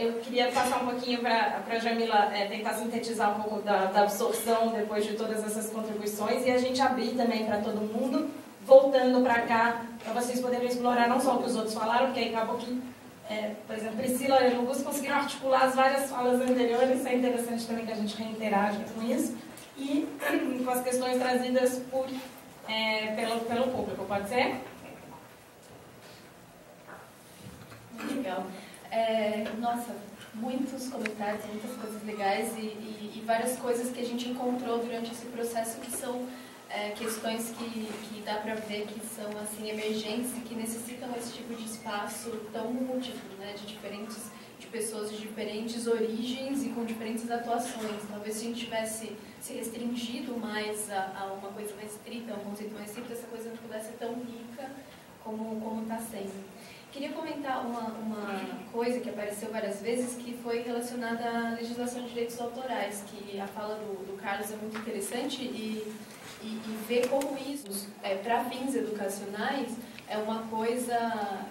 eu queria passar um pouquinho para a Jamila é, tentar sintetizar um pouco da, da, absorção depois de todas essas contribuições e a gente abrir também para todo mundo, voltando para cá, para vocês poderem explorar não só o que os outros falaram, porque aí acabou que, é, por exemplo, Priscila e Lucas conseguiram articular as várias falas anteriores, isso é interessante também que a gente reinteraja com isso, e com as questões trazidas por, é, pelo, pelo público, pode ser? Legal. É, nossa, muitos comentários, muitas coisas legais e, e, e, várias coisas que a gente encontrou durante esse processo que são é, questões que, que dá para ver que são assim emergentes e que necessitam esse tipo de espaço tão múltiplo, né, de diferentes de pessoas de diferentes origens e com diferentes atuações. Talvez se a gente tivesse se restringido mais a, a uma coisa mais estrita, a um conceito mais estrito, essa coisa não pudesse ser tão rica como como está sendo. Queria comentar uma, uma coisa que apareceu várias vezes, que foi relacionada à legislação de direitos autorais, que a fala do, do Carlos é muito interessante e, e, e ver como isso, é, para fins educacionais, é uma coisa,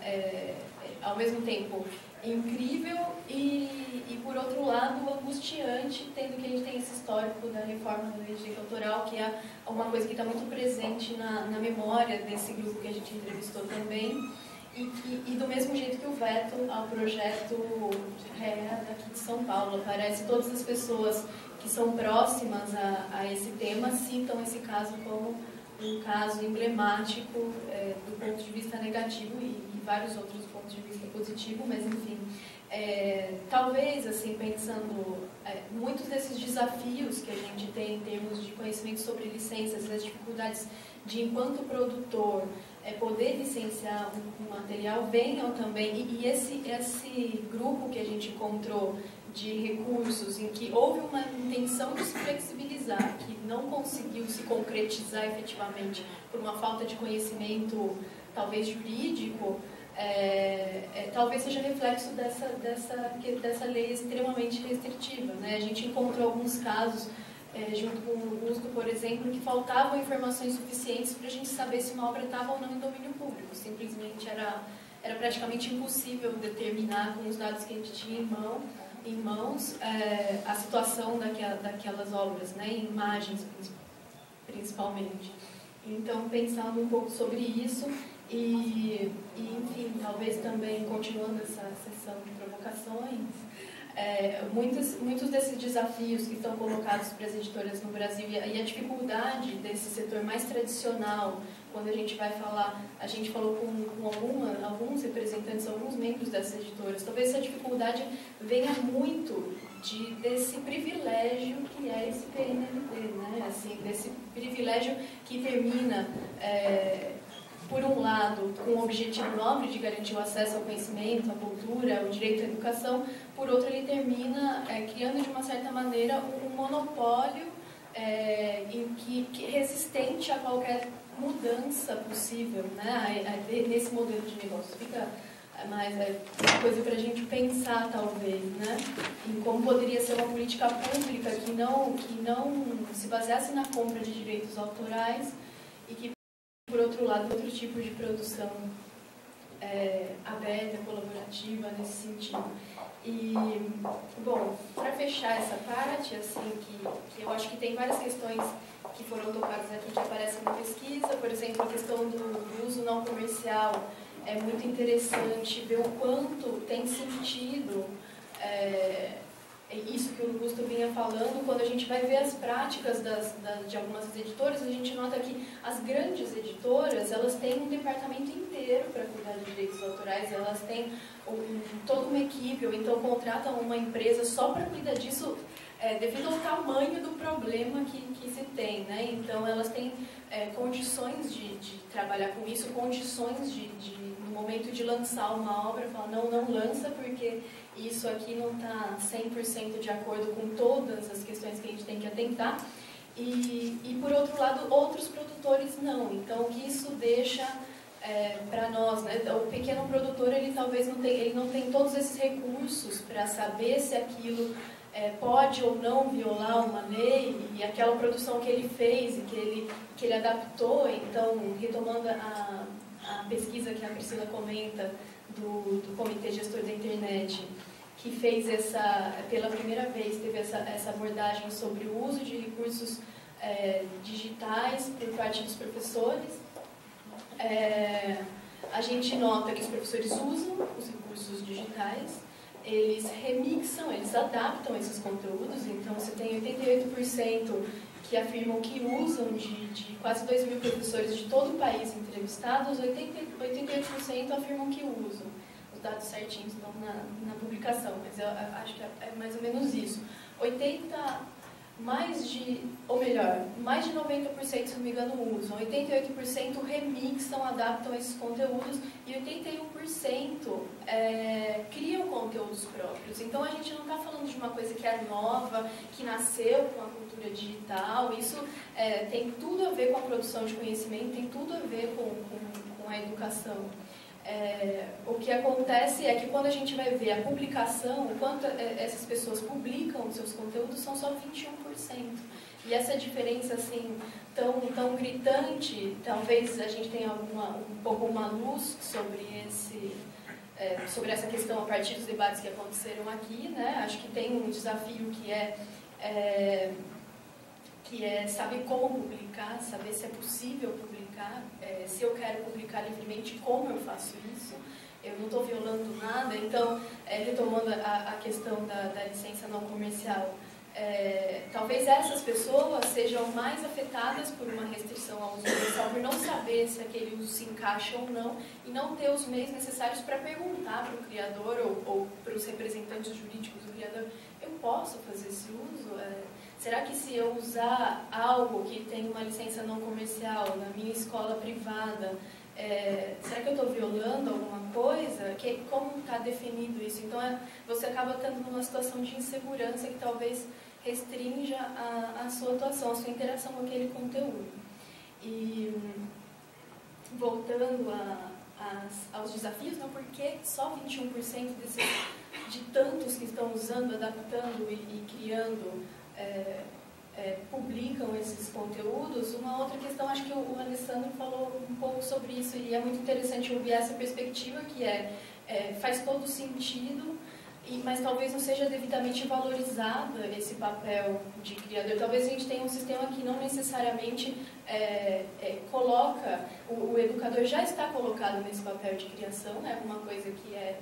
é, ao mesmo tempo, incrível e, e, por outro lado, angustiante, tendo que a gente tem esse histórico da reforma do direito autoral, que é uma coisa que está muito presente na, na memória desse grupo que a gente entrevistou também. E, e, do mesmo jeito que o veto ao projeto REA daqui de São Paulo, parece todas as pessoas que são próximas a, a esse tema citam esse caso como um caso emblemático é, do ponto de vista negativo e, e, vários outros pontos de vista positivo, mas enfim, é, talvez assim pensando é, muitos desses desafios que a gente tem em termos de conhecimento sobre licenças, as dificuldades de enquanto produtor é, poder licenciar um, um, material venham também, e, e, esse, esse grupo que a gente encontrou de recursos em que houve uma intenção de se flexibilizar, que não conseguiu se concretizar efetivamente por uma falta de conhecimento, talvez jurídico, é, é, talvez seja reflexo dessa, dessa, dessa lei extremamente restritiva. Né? A gente encontrou alguns casos é, junto com o Augusto, por exemplo, que faltavam informações suficientes para a gente saber se uma obra estava ou não em domínio público. Simplesmente era, era praticamente impossível determinar com os dados que a gente tinha em, mão, em mãos é, a situação daquela, daquelas obras, né, em imagens principalmente. Então, pensando um pouco sobre isso e, e enfim, talvez também continuando essa sessão de provocações, é, muitos, desses desafios que estão colocados para as editoras no Brasil e a, e a, dificuldade desse setor mais tradicional, quando a gente vai falar, a gente falou com, com alguma, alguns representantes, alguns membros dessas editoras, talvez essa dificuldade venha muito de, desse privilégio que é esse PNLD, né? assim, desse privilégio que termina é, por um lado, com o objetivo nobre de garantir o acesso ao conhecimento, à cultura, o direito à educação, por outro, ele termina é, criando, de uma certa maneira, um monopólio é, em que, que, resistente a qualquer mudança possível né, nesse modelo de negócio. Fica mais é, coisa para a gente pensar, talvez, né, em como poderia ser uma política pública que não, que não se baseasse na compra de direitos autorais e que por outro lado, outro tipo de produção é, aberta, colaborativa nesse sentido. E, bom, para fechar essa parte, assim, que, que eu acho que tem várias questões que foram tocadas aqui que aparecem na pesquisa, por exemplo, a questão do uso não comercial, é muito interessante ver o quanto tem sentido é isso que o Augusto vinha falando, quando a gente vai ver as práticas das, das, de algumas editoras, a gente nota que as grandes editoras, elas têm um departamento inteiro para cuidar de direitos autorais, elas têm um, toda uma equipe, ou então contratam uma empresa só para cuidar disso, é, devido ao tamanho do problema que, que se tem. Né? Então, elas têm é, condições de, de, trabalhar com isso, condições de, de, no momento de lançar uma obra, falar, não, não lança porque isso aqui não está 100% de acordo com todas as questões que a gente tem que atentar. E, e por outro lado, outros produtores não. Então, o que isso deixa é, para nós, né? O pequeno produtor, ele talvez não tem, ele não tem todos esses recursos para saber se aquilo é, pode ou não violar uma lei e aquela produção que ele fez e que ele, que ele adaptou. Então, retomando a, a pesquisa que a Priscila comenta do, do Comitê Gestor da Internet, que fez essa, pela primeira vez, teve essa, essa abordagem sobre o uso de recursos é, digitais por parte dos professores. É, a gente nota que os professores usam os recursos digitais, eles remixam, eles adaptam esses conteúdos, então você tem 88% que afirmam que usam, de, de, quase 2 mil professores de todo o país entrevistados, 80, 88% afirmam que usam. Os dados certinhos estão na, na publicação, mas eu, eu acho que é, é mais ou menos isso. 80 mais de, ou melhor, mais de 90%, se não me engano, usam, 88% remixam, adaptam esses conteúdos e 81% é, criam conteúdos próprios. Então a gente não está falando de uma coisa que é nova, que nasceu com a cultura digital, isso é, tem tudo a ver com a produção de conhecimento, tem tudo a ver com, com, com a educação. É, o que acontece é que quando a gente vai ver a publicação, o quanto é, essas pessoas publicam seus conteúdos, são só 21%. E essa diferença assim tão, tão gritante, talvez a gente tenha alguma, um pouco uma luz sobre esse é, sobre essa questão a partir dos debates que aconteceram aqui, né? Acho que tem um desafio que é, é que é saber como publicar, saber se é possível publicar, é, se eu quero publicar livremente, como eu faço isso. Eu não estou violando nada, então, é, retomando a, a questão da, da, licença não comercial, é, talvez essas pessoas sejam mais afetadas por uma restrição ao uso comercial, por não saber se aquele uso se encaixa ou não, e não ter os meios necessários para perguntar para o criador ou, ou para os representantes jurídicos do criador, eu posso fazer esse uso? Será que se eu usar algo que tem uma licença não comercial na minha escola privada, é, será que eu estou violando alguma coisa? Que, como está definido isso? Então, é, você acaba estando numa situação de insegurança que talvez restrinja a, a sua atuação, a sua interação com aquele conteúdo. E voltando a, aos desafios, não, porque só 21% desses, de tantos que estão usando, adaptando e, e criando é, é, publicam esses conteúdos. Uma outra questão, acho que o, o, Alessandro falou um pouco sobre isso e é muito interessante ouvir essa perspectiva, que é, é faz todo sentido, e, mas talvez não seja devidamente valorizado esse papel de criador. Talvez a gente tenha um sistema que não necessariamente é, é, coloca, o, o, educador já está colocado nesse papel de criação, né, uma coisa que é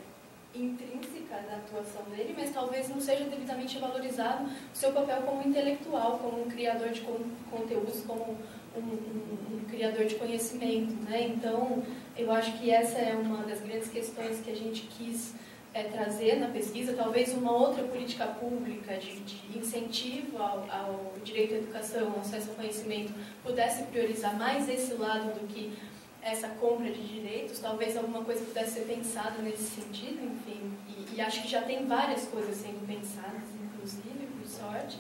intrínseca da atuação dele, mas talvez não seja devidamente valorizado o seu papel como intelectual, como um criador de conteúdos, como um, um, um, criador de conhecimento. Né? Então, eu acho que essa é uma das grandes questões que a gente quis é, trazer na pesquisa. Talvez uma outra política pública de, de incentivo ao, ao direito à educação, ao acesso ao conhecimento, pudesse priorizar mais esse lado do que essa compra de direitos, talvez alguma coisa pudesse ser pensada nesse sentido, enfim, e, e, acho que já tem várias coisas sendo pensadas, inclusive, por sorte,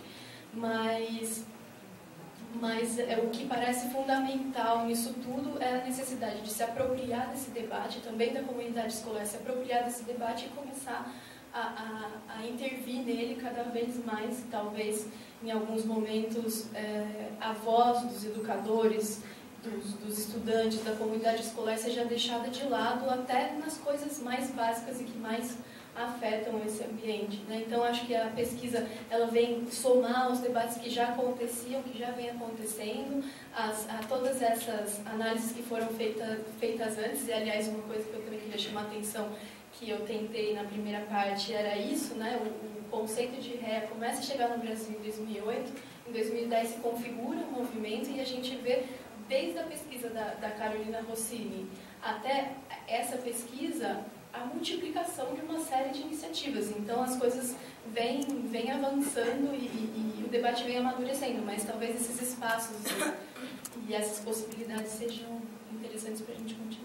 mas, mas é, o que parece fundamental nisso tudo é a necessidade de se apropriar desse debate, também da comunidade escolar se apropriar desse debate e começar a, a, a intervir nele cada vez mais, talvez em alguns momentos é, a voz dos educadores, dos, dos, estudantes, da comunidade escolar seja deixada de lado até nas coisas mais básicas e que mais afetam esse ambiente. Né? Então, acho que a pesquisa ela vem somar os debates que já aconteciam, que já vem acontecendo, as, a todas essas análises que foram feita, feitas antes, e, aliás, uma coisa que eu também queria chamar a atenção, que eu tentei na primeira parte, era isso, né? o, o conceito de ré começa a chegar no Brasil em 2008, em 2010 se configura o movimento e a gente vê desde a pesquisa da, da Carolina Rossini até essa pesquisa, a multiplicação de uma série de iniciativas. Então, as coisas vêm, vêm avançando e, e, e o debate vem amadurecendo, mas talvez esses espaços e essas possibilidades sejam interessantes para a gente continuar.